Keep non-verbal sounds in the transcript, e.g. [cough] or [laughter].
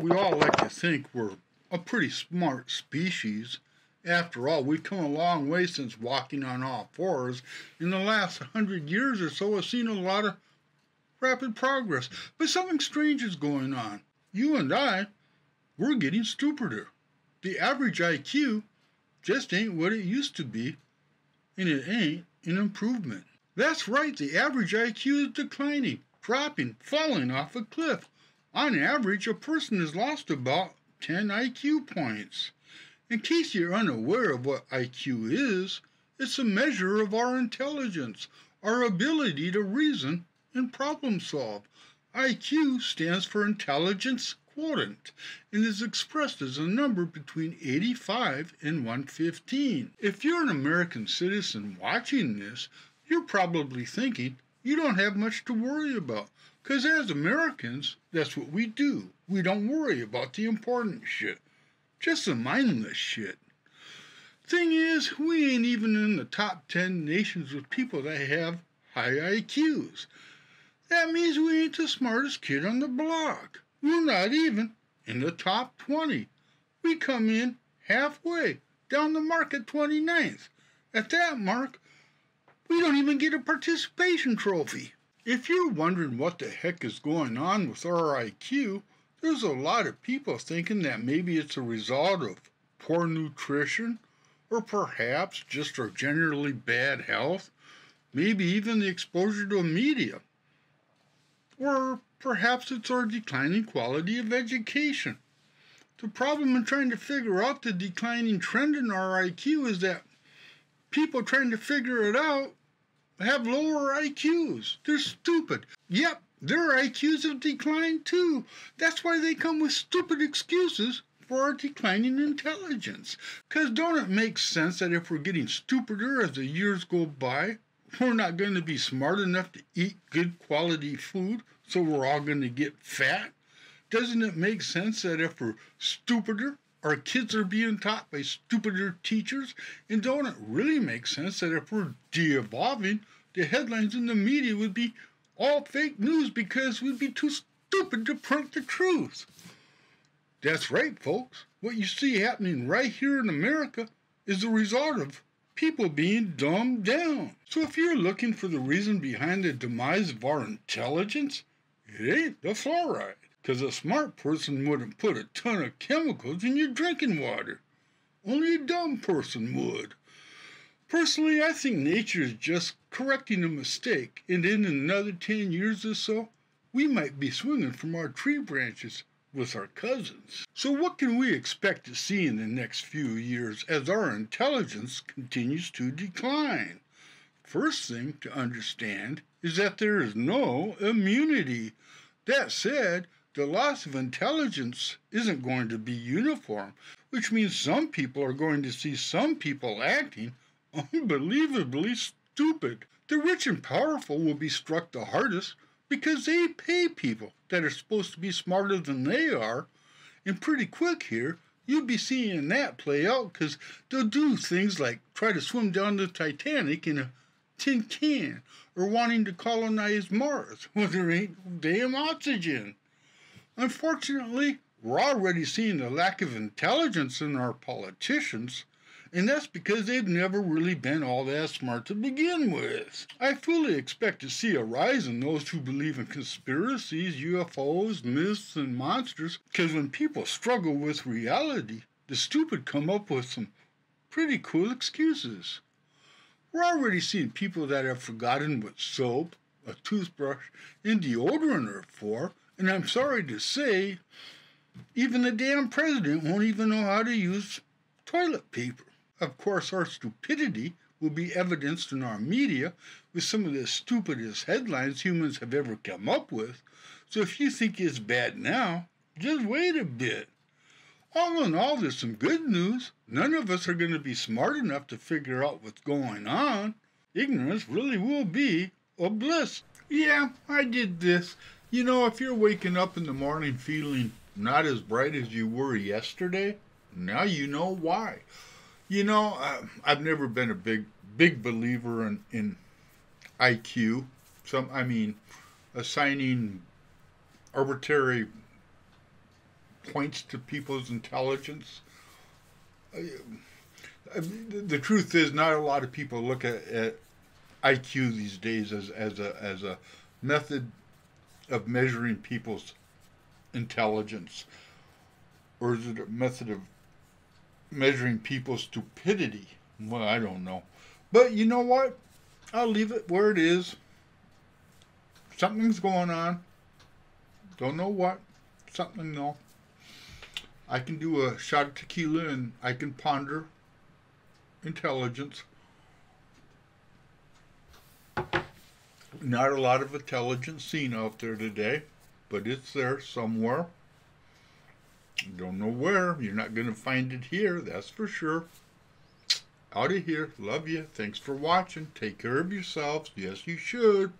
we all like to think we're a pretty smart species. After all, we've come a long way since walking on all fours. In the last hundred years or so, we've seen a lot of rapid progress. But something strange is going on. You and I, we're getting stupider. The average IQ just ain't what it used to be, and it ain't an improvement. That's right, the average IQ is declining, dropping, falling off a cliff. On average, a person has lost about 10 IQ points. In case you're unaware of what IQ is, it's a measure of our intelligence, our ability to reason and problem solve. IQ stands for intelligence quotient and is expressed as a number between 85 and 115. If you're an American citizen watching this, you're probably thinking you don't have much to worry about. Because as Americans, that's what we do. We don't worry about the important shit, just the mindless shit. Thing is, we ain't even in the top 10 nations with people that have high IQs. That means we ain't the smartest kid on the block. We're not even in the top 20. We come in halfway down the mark at 29th. At that mark, we don't even get a participation trophy. If you're wondering what the heck is going on with our IQ, there's a lot of people thinking that maybe it's a result of poor nutrition, or perhaps just our generally bad health, maybe even the exposure to media. Or perhaps it's our declining quality of education. The problem in trying to figure out the declining trend in our IQ is that people trying to figure it out have lower IQs. They're stupid. Yep, their IQs have declined too. That's why they come with stupid excuses for our declining intelligence. Because don't it make sense that if we're getting stupider as the years go by, we're not going to be smart enough to eat good quality food, so we're all going to get fat? Doesn't it make sense that if we're stupider, our kids are being taught by stupider teachers? And don't it really make sense that if we're de evolving, the headlines in the media would be all fake news because we'd be too stupid to print the truth? That's right, folks. What you see happening right here in America is the result of people being dumbed down. So if you're looking for the reason behind the demise of our intelligence, it ain't the fluoride. Because a smart person wouldn't put a ton of chemicals in your drinking water. Only a dumb person would. Personally, I think nature is just correcting a mistake, and in another 10 years or so, we might be swinging from our tree branches with our cousins. So, what can we expect to see in the next few years as our intelligence continues to decline? First thing to understand is that there is no immunity. That said, the loss of intelligence isn't going to be uniform, which means some people are going to see some people acting unbelievably stupid. The rich and powerful will be struck the hardest because they pay people that are supposed to be smarter than they are. And pretty quick here, you'll be seeing that play out because they'll do things like try to swim down the Titanic in a tin can or wanting to colonize Mars [laughs] where there ain't damn oxygen. Unfortunately, we're already seeing the lack of intelligence in our politicians and that's because they've never really been all that smart to begin with. I fully expect to see a rise in those who believe in conspiracies, UFOs, myths, and monsters, because when people struggle with reality, the stupid come up with some pretty cool excuses. We're already seeing people that have forgotten what soap, a toothbrush, and deodorant are for, and I'm sorry to say, even the damn president won't even know how to use toilet paper. Of course, our stupidity will be evidenced in our media with some of the stupidest headlines humans have ever come up with. So if you think it's bad now, just wait a bit. All in all, there's some good news. None of us are going to be smart enough to figure out what's going on. Ignorance really will be a bliss. Yeah, I did this. You know, if you're waking up in the morning feeling not as bright as you were yesterday, now you know why. You know, uh, I've never been a big big believer in in IQ. Some, I mean, assigning arbitrary points to people's intelligence. The truth is, not a lot of people look at, at IQ these days as, as a as a method of measuring people's intelligence, or is it a method of measuring people's stupidity? Well, I don't know, but you know what? I'll leave it where it is. Something's going on. Don't know what. Something though. I can do a shot of tequila and I can ponder intelligence. Not a lot of intelligence seen out there today, but it's there somewhere. Don't know where. You're not going to find it here, that's for sure. Out of here. Love you. Thanks for watching. Take care of yourselves. Yes, you should.